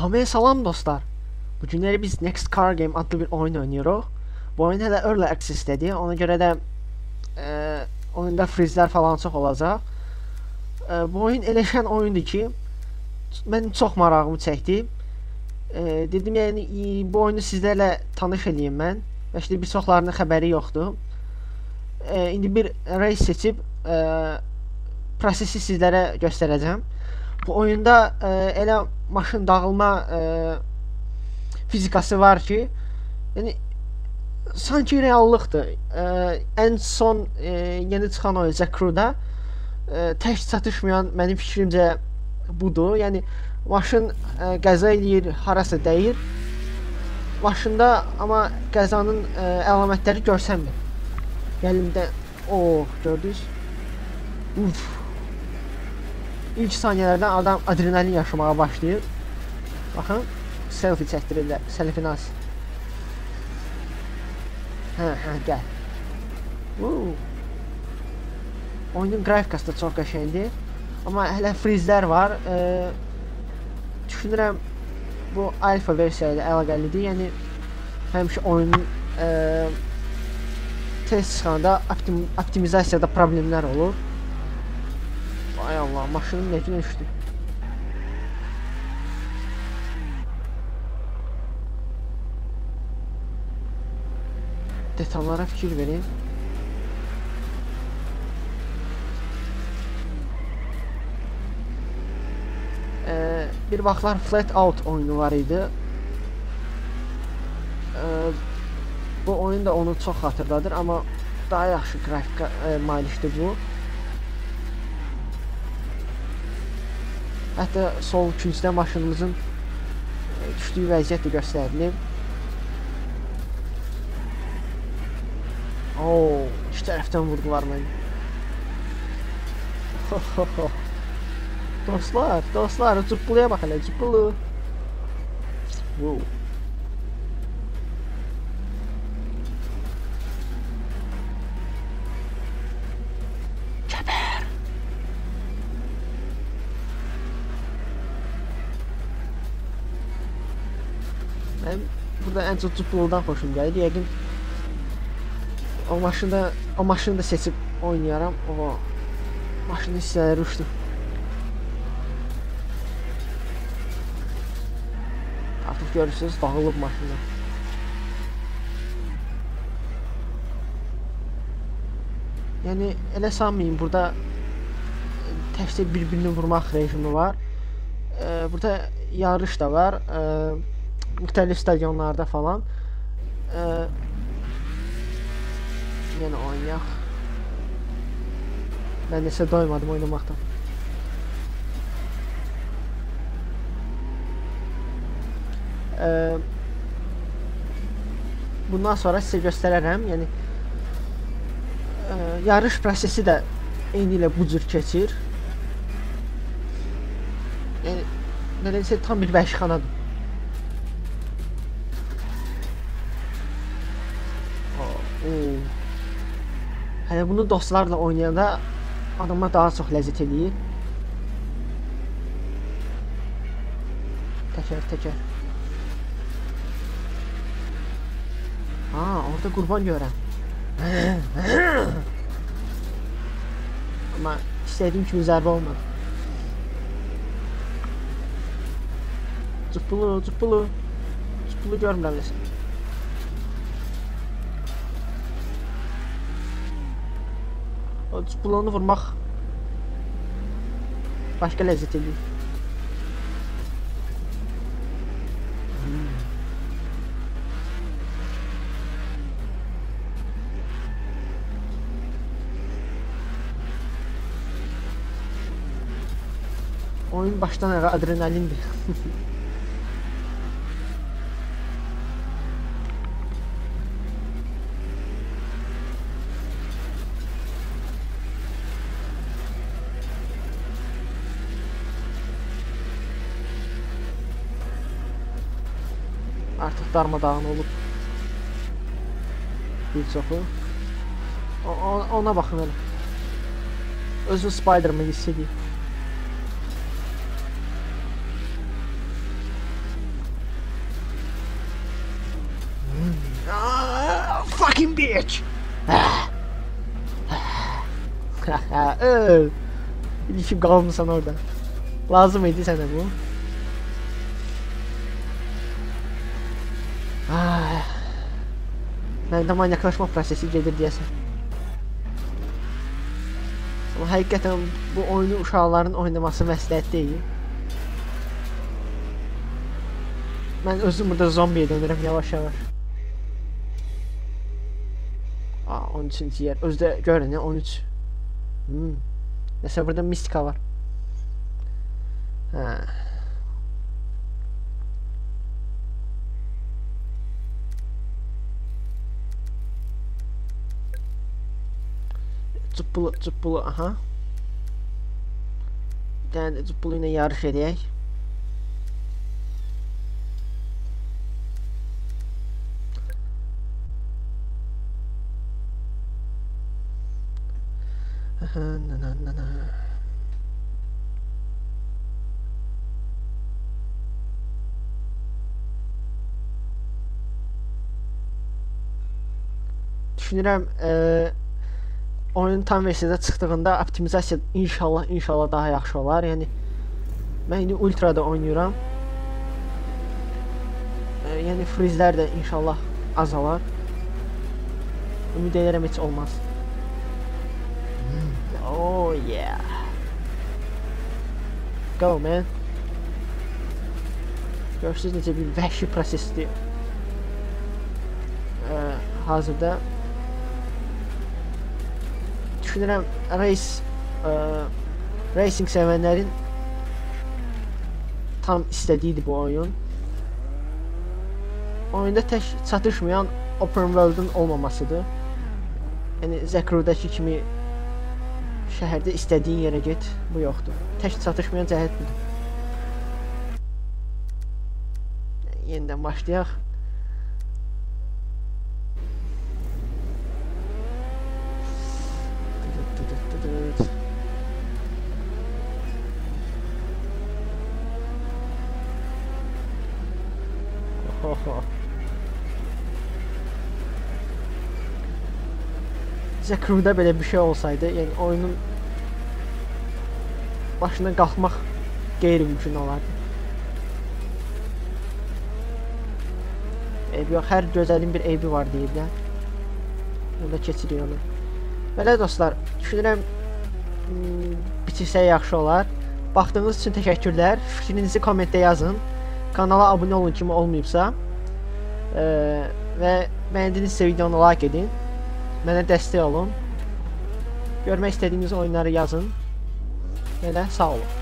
Hamıya salam dostlar. Bu günləri biz Next Car Game adlı bir oyun oynuyoruz. Bu oyun hələ early access-dədir. Ona görə də e, oyunda frizlər falan çox olacaq. E, bu oyun eləşən oyundur ki, mən çox marağımı çəkdi. E, dedim yəni bu oyunu sizlərlə tanış eləyim mən. Bəlkə bir çoxlarının xəbəri yoxdur. E, indi bir race seçib e, prosesi sizlərə göstərəcəm. Bu oyunda e, elə maşın dağılma e, fizikası var ki, yəni sanki reallıqdır. E, ən son e, yeni çıxan oyun e, tək çatışmayan mənim fikrimcə budur. Yəni maşın e, qəza eləyir, harasa dəyir. Maşında amma qəzanın e, əlamətləri görsənmir. Gəlimdə o gördünüz? Uf. İlk saniyələrdən adam adrenalin yaşamağa başlayır. Baxın, selfie çəkdirirlər, selfinas. Hə, hə, gəl. Uuu. Oyunun qrafikası da çox qəşəngdir. Amma hələ frizlər var. E, düşünürəm bu alfa versiya ilə əlaqəlidir. Yəni həmişə oyunun e, test çıxanda optim optimizasiyada problemlər olur. Ay Allah, maşının nə günə düşdü? Detallara fikir verin. Ee, bir vaxtlar Flat Out oyunu var idi. Ee, bu oyun da onu çox xatırladır, amma daha yaxşı qrafika e, malikdir bu. Hətta sol küncdə maşınımızın e, düşdüyü vəziyyət də göstərilib. Oo, iki tərəfdən vurdular məni. dostlar, dostlar, cıppılıya bax hələ, cıppılı. Wow. Kəbər. Mən burada ən çox cıppılıdan xoşum gəlir. Yəqin o maşında o maşını da seçib oynayaram. O maşının hissələri uçdu. Artıq görürsüz, dağılıb maşını. Yəni elə sanmayın, burada təkcə bir-birini vurmaq rejimi var. E, burada yarış da var. E, müxtəlif stadionlarda falan. E, yenə oynayaq. Mən nəsə doymadım oynamaqdan. Ee, bundan sonra sizə göstərərəm. Yəni e, yarış prosesi də eyni bu cür keçir. Yəni nedensə tam bir vəhşixanadır. Hələ bunu dostlarla oynayanda adama daha çox ləzzət eləyir. Təkər, təkər. Ha, orada qurban görürəm. Amma istədiyim kimi zərbə olmadı. Cıppılı, cıppılı. Cıppılı görmürəm nəsə. Atış bulanı vurmak. Başka lezzet ediyor. Oyun baştan ara adrenalindir. artıq darmadağın olub bir çoxu. Ona baxın elə. Özün Spider-Man hiss. Hmm. Ah, fucking bitch! Öl! İlişib qalmısan orada. Lazım idi sənə bu. Məndə manyaklaşma prosesi gedir deyəsən. Amma həqiqətən bu oyunu uşaqların oynaması məsləhət deyil. Mən özüm burada zombiyə dönürəm yavaş-yavaş. Aa 13-cü yer. Özdə görün ya 13. Hmm. Nəsə burada mistika var. Hə. Cıppılı, cıppılı, aha. Bir tane de cıppılı ile yarış. Aha, na na na na. Düşünürəm, eee oyun tam versiyada çıxdığında optimizasiya inşallah inşallah daha yaxşı olar. Yəni mən indi ultrada oynayıram. E, yəni frizlər də inşallah azalar. Ümid edirəm heç olmaz. Oh yeah. Go man. Görürsünüz necə bir vəhşi prosesdir. E, hazırda düşünürəm race ə, racing sevənlərin tam istədiyidir bu oyun. Oyunda tək çatışmayan open world-ın olmamasıdır. Yəni Zekru'dakı kimi şəhərdə istədiyin yerə get, bu yoxdur. Tək çatışmayan cəhət budur. Yenidən başlayaq. Zekru'da belə bir şey olsaydı, yəni oyunun başına qalxmaq qeyri-mümkün olardı. Eybi yox, hər gözəlin bir eybi var deyirlər. Onda keçirik onu. Belə dostlar, düşünürəm hmm, bitirsək yaxşı olar. Baxdığınız üçün təşəkkürlər. Fikrinizi kommentdə yazın. Kanala abunə olun kimi olmayıbsa. Ee, və bəyəndinizsə videonu like edin. Mənə dəstək olun. Görmək istədiyiniz oyunları yazın. Belə sağ olun.